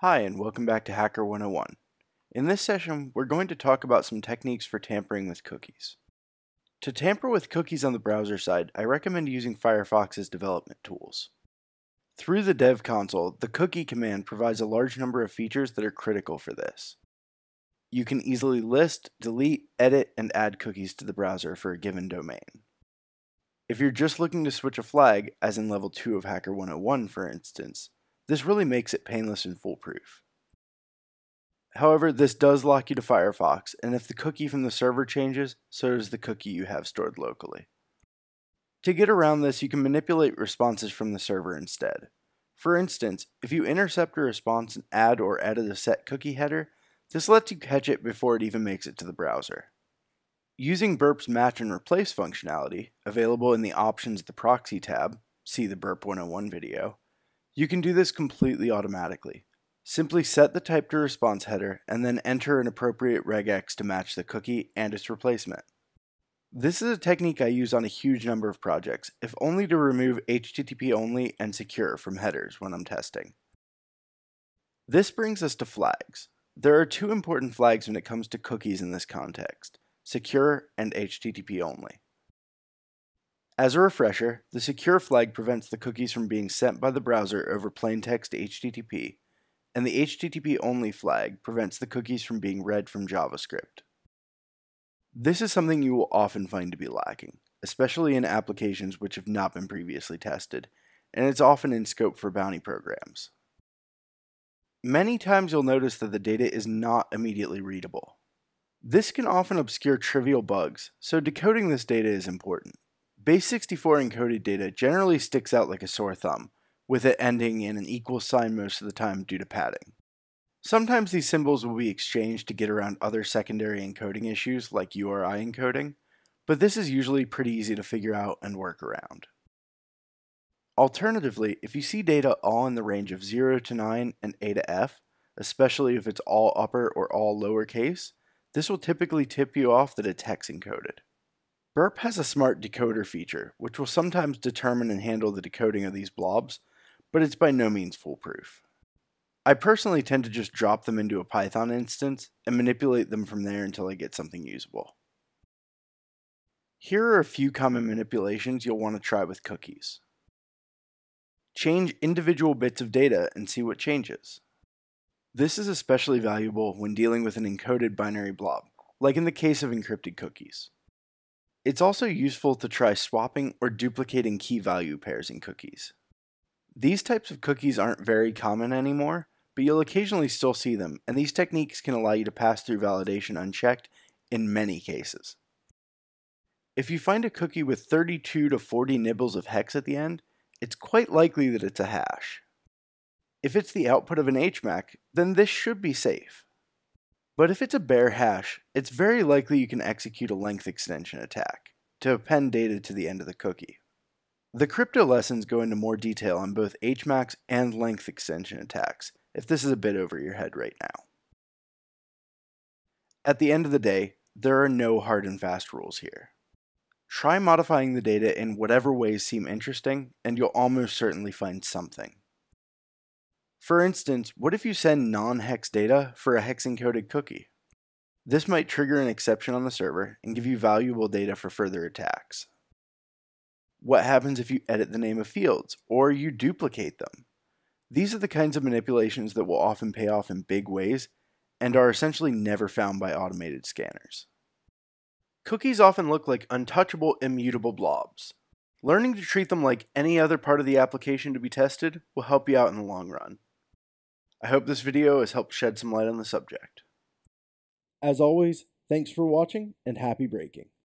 Hi, and welcome back to Hacker 101. In this session, we're going to talk about some techniques for tampering with cookies. To tamper with cookies on the browser side, I recommend using Firefox's development tools. Through the dev console, the cookie command provides a large number of features that are critical for this. You can easily list, delete, edit, and add cookies to the browser for a given domain. If you're just looking to switch a flag, as in level 2 of Hacker 101 for instance, this really makes it painless and foolproof. However, this does lock you to Firefox, and if the cookie from the server changes, so does the cookie you have stored locally. To get around this, you can manipulate responses from the server instead. For instance, if you intercept a response and add or edit a set cookie header, this lets you catch it before it even makes it to the browser. Using Burp's match and replace functionality, available in the Options the Proxy tab, see the Burp 101 video, you can do this completely automatically. Simply set the type to response header and then enter an appropriate regex to match the cookie and its replacement. This is a technique I use on a huge number of projects, if only to remove HTTP only and secure from headers when I'm testing. This brings us to flags. There are two important flags when it comes to cookies in this context, secure and HTTP only. As a refresher, the secure flag prevents the cookies from being sent by the browser over plain text HTTP, and the HTTP only flag prevents the cookies from being read from JavaScript. This is something you will often find to be lacking, especially in applications which have not been previously tested, and it's often in scope for bounty programs. Many times you'll notice that the data is not immediately readable. This can often obscure trivial bugs, so decoding this data is important. Base64 encoded data generally sticks out like a sore thumb, with it ending in an equal sign most of the time due to padding. Sometimes these symbols will be exchanged to get around other secondary encoding issues like URI encoding, but this is usually pretty easy to figure out and work around. Alternatively, if you see data all in the range of 0 to 9 and A to F, especially if it's all upper or all lowercase, this will typically tip you off that it's hex encoded. Burp has a smart decoder feature, which will sometimes determine and handle the decoding of these blobs, but it's by no means foolproof. I personally tend to just drop them into a Python instance and manipulate them from there until I get something usable. Here are a few common manipulations you'll want to try with cookies. Change individual bits of data and see what changes. This is especially valuable when dealing with an encoded binary blob, like in the case of encrypted cookies. It's also useful to try swapping or duplicating key value pairs in cookies. These types of cookies aren't very common anymore, but you'll occasionally still see them, and these techniques can allow you to pass through validation unchecked in many cases. If you find a cookie with 32 to 40 nibbles of hex at the end, it's quite likely that it's a hash. If it's the output of an HMAC, then this should be safe. But if it's a bare hash, it's very likely you can execute a length extension attack to append data to the end of the cookie. The crypto lessons go into more detail on both HMACs and length extension attacks, if this is a bit over your head right now. At the end of the day, there are no hard and fast rules here. Try modifying the data in whatever ways seem interesting, and you'll almost certainly find something. For instance, what if you send non-hex data for a hex-encoded cookie? This might trigger an exception on the server and give you valuable data for further attacks. What happens if you edit the name of fields or you duplicate them? These are the kinds of manipulations that will often pay off in big ways and are essentially never found by automated scanners. Cookies often look like untouchable, immutable blobs. Learning to treat them like any other part of the application to be tested will help you out in the long run. I hope this video has helped shed some light on the subject. As always, thanks for watching and happy breaking.